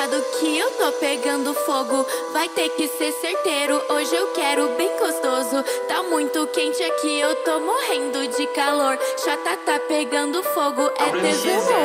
cuidado que eu tô pegando fogo. Vai ter que ser certeiro, hoje eu quero bem gostoso. Tá muito quente aqui, eu tô morrendo de calor. Chata tá pegando fogo, é tesão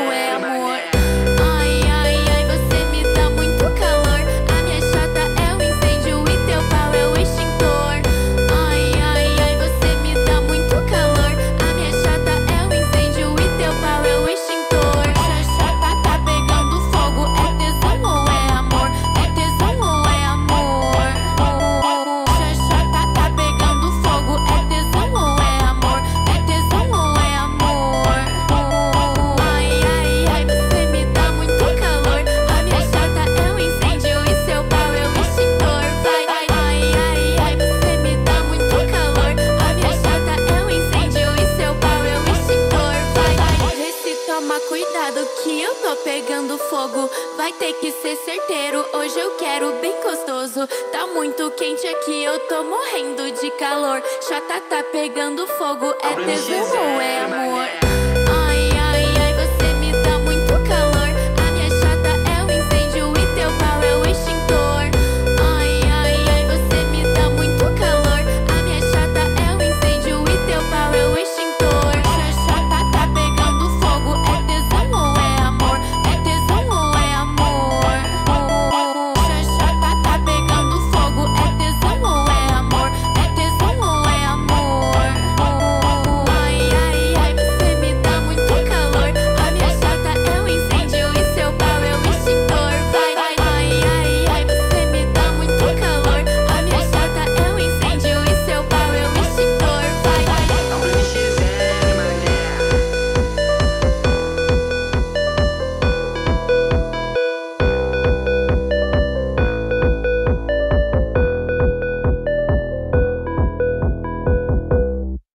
cuidado que eu tô pegando fogo. Vai ter que ser certeiro, hoje eu quero bem gostoso. Tá muito quente aqui, eu tô morrendo de calor. Chata tá pegando fogo, é tesão ou é amor?